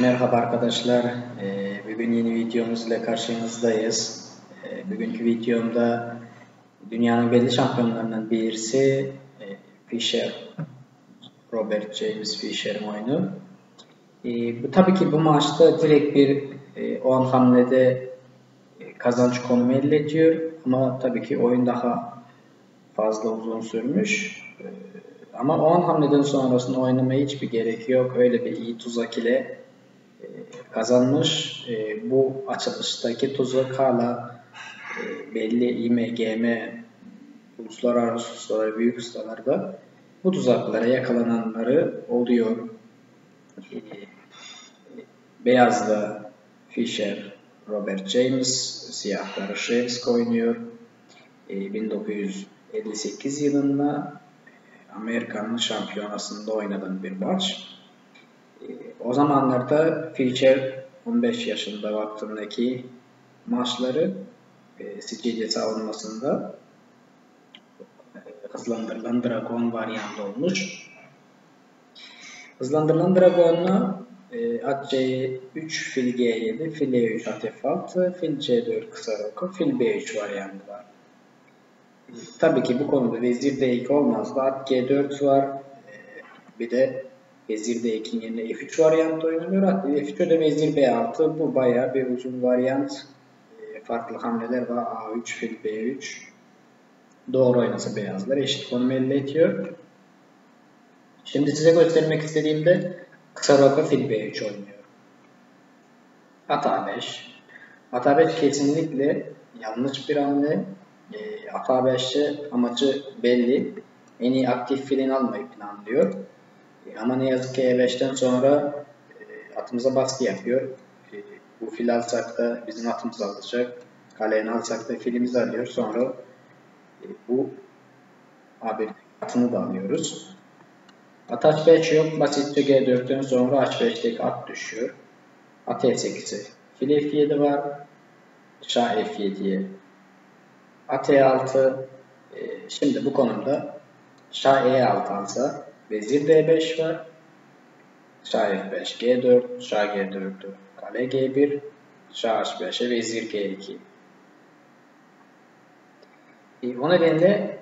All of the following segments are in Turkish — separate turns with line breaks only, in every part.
Merhaba arkadaşlar. Ee, bugün yeni videomuzla karşınızdayız. Ee, bugünkü videomda dünyanın belli şampiyonlarından birisi e, Fischer, Robert James Fischer'in oyunu. Ee, bu tabii ki bu maçta direkt bir 10 e, hamlede e, kazanç konumu elde ediyor. Ama tabii ki oyun daha fazla uzun sürmüş. Ama 10 hamleden sonrasında oynamaya hiçbir gerek yok. Öyle bir iyi tuzak ile kazanmış. E, bu açılıştaki tuzak hala e, belli IMGM uluslararası ustalar, büyük ustalarda bu tuzaklara yakalananları oluyor. Beyazda Fischer, Robert James, siyahda Rashevsk oynuyor. 1958 yılında Amerika'nın şampiyonasında oynadığım bir maç. O zamanlarda Fischer 15 yaşında vaktindeki maçları e, Sicilya savunmasında e, hızlandırılan Dragon varyantı olmuş. Hızlandırılan Dragon'la e, at C3, fil G7, fil E3 at F6, fil C4 kısa roku, fil B3 varyantı var. Tabii ki bu konuda vezir D2 olmaz. At G4 var. E, bir de vezir D2'nin yerine F3 varyantı oynanıyor. Hatta F3'e vezir B6. Bu bayağı bir uzun varyant. E, farklı hamleler var. A3, fil B3. Doğru oynasa beyazlar eşit konum elde ediyor. Şimdi size göstermek istediğimde kısa roka fil B3 oynuyor. At A5. At A5 kesinlikle yanlış bir hamle e, Ata 5'te amacı belli. En iyi aktif filini almayı planlıyor. Ama ne yazık ki E5'ten sonra e, atımıza baskı yapıyor. E, bu fil alsak da bizim atımız alacak. Kaleni alsak da filimizi alıyor. Sonra e, bu abi atını da alıyoruz. At H5 yok. Basitçe G4'ten sonra H5'teki at düşüyor. At E8'e. Fil F7 var. Şah F7'ye at e6 e, şimdi bu konumda Şah E6 alsa Vezir D5 var. Şah F5 G4 Şah G4 Kale G1 Şah H5'e Vezir G2 e, o nedenle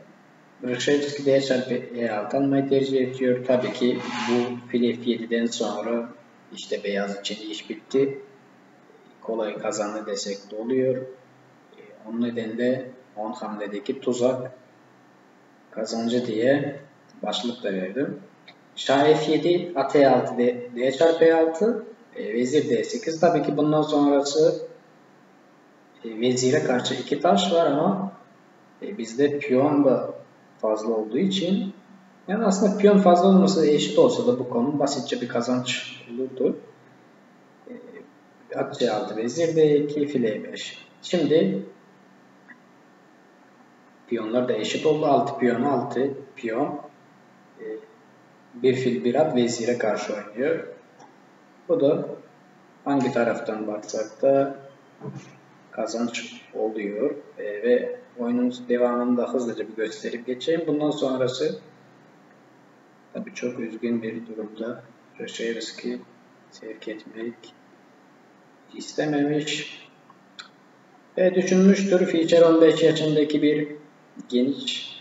Rıkşevski D çarpı E6 almayı tercih ediyor. Tabii ki bu fil F7'den sonra işte beyaz için iş bitti. Kolay kazandı desek de oluyor. E, onun nedenle 10 hamledeki tuzak kazancı diye başlık verdim. Şah F7, at E6, D, çarpı E6, e, vezir D8. Tabii ki bundan sonrası e, vezire karşı iki taş var ama e, bizde piyon da fazla olduğu için yani aslında piyon fazla olmasa eşit olsa da bu konu basitçe bir kazanç olurdu. E, at C6, vezir D2, file 5. Şimdi Piyonlar da eşit oldu. 6 piyon 6 piyon. E, bir fil bir at vezire karşı oynuyor. Bu da hangi taraftan baksak da kazanç oluyor. E, ve oyunun devamını da hızlıca bir gösterip geçeyim. Bundan sonrası tabi çok üzgün bir durumda Röşevski sevk etmek istememiş. Ve düşünmüştür Feature 15 yaşındaki bir geniş.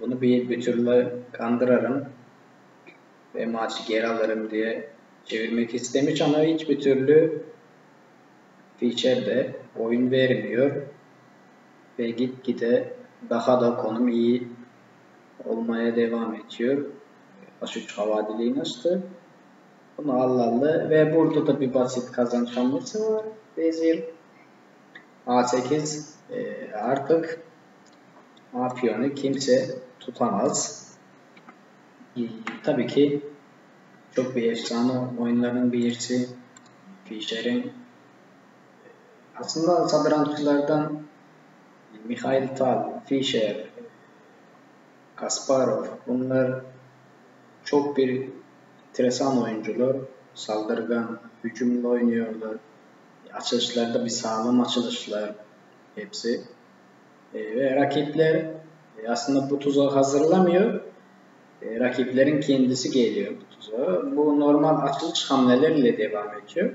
Bunu bir, bir türlü kandırarım ve maçı geri alırım diye çevirmek istemiş ama hiçbir türlü feature de oyun vermiyor ve gitgide daha da konum iyi olmaya devam ediyor. H3 havadiliği nasıl? Bunu Allah'lı ve burada da bir basit kazanç hamlesi var. Vezir A8 e, artık A piyonu kimse tutamaz. Tabii ki çok bir efsane oyunların birisi Fischer'in aslında satranççılardan Mikhail Tal, Fischer, Kasparov bunlar çok bir enteresan oyuncular. Saldırgan, hücumlu oynuyorlar. Açılışlarda bir sağlam açılışlar hepsi. E, ve rakipler e, aslında bu tuzağı hazırlamıyor. e, rakiplerin kendisi geliyor bu tuzağa. Bu normal açılış hamleleriyle devam ediyor.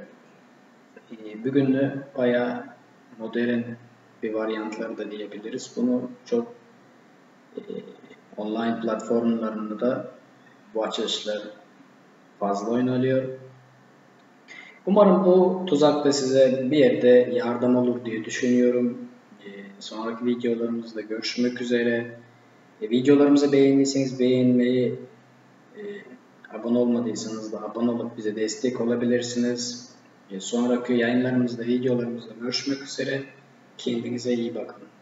E, bugün de bayağı modern bir varyantları da diyebiliriz. Bunu çok e, online platformlarında da bu açılışlar fazla oynanıyor. Umarım bu tuzak da size bir yerde yardım olur diye düşünüyorum. E, sonraki videolarımızda görüşmek üzere. E, videolarımızı beğendiyseniz beğenmeyi, e, abone olmadıysanız da abone olup bize destek olabilirsiniz. E, sonraki yayınlarımızda, videolarımızda görüşmek üzere. Kendinize iyi bakın.